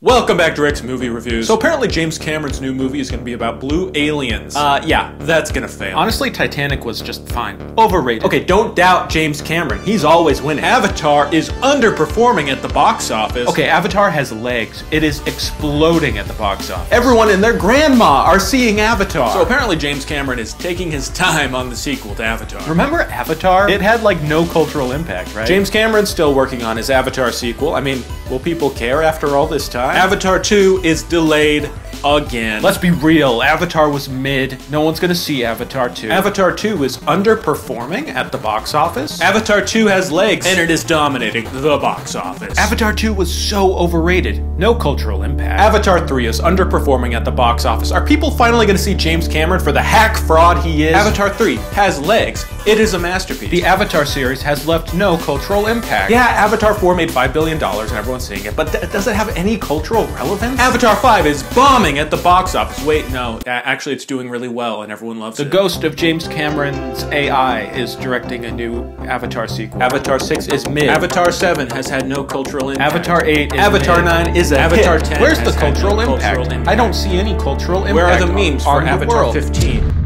Welcome back to Rick's Movie Reviews. So apparently James Cameron's new movie is going to be about blue aliens. Uh, yeah, that's gonna fail. Honestly, Titanic was just fine. Overrated. Okay, don't doubt James Cameron. He's always winning. Avatar is underperforming at the box office. Okay, Avatar has legs. It is exploding at the box office. Everyone and their grandma are seeing Avatar. So apparently James Cameron is taking his time on the sequel to Avatar. Remember Avatar? It had like no cultural impact, right? James Cameron's still working on his Avatar sequel. I mean, will people care after all this time? Avatar 2 is delayed again. Let's be real. Avatar was mid. No one's gonna see Avatar 2. Avatar 2 is underperforming at the box office. Avatar 2 has legs and it is dominating the box office. Avatar 2 was so overrated. No cultural impact. Avatar 3 is underperforming at the box office. Are people finally going to see James Cameron for the hack fraud he is? Avatar 3 has legs. It is a masterpiece. the Avatar series has left no cultural impact. yeah, Avatar 4 made $5 billion and everyone's seeing it, but th- does it have any cultural relevance? Avatar 5 is bombing at the box office. Wait, no, actually, it's doing really well and everyone loves The it. The ghost of James Cameron's AI is directing a new Avatar sequel. Avatar 6 is mid. Avatar 7 has had no cultural impact. Avatar 8 is Avatar mid. 9 is a Avatar hit. 10 Where's the had no cultural, cultural impact? impact. I don't see any cultural impact. Where are the memes for Avatar 15?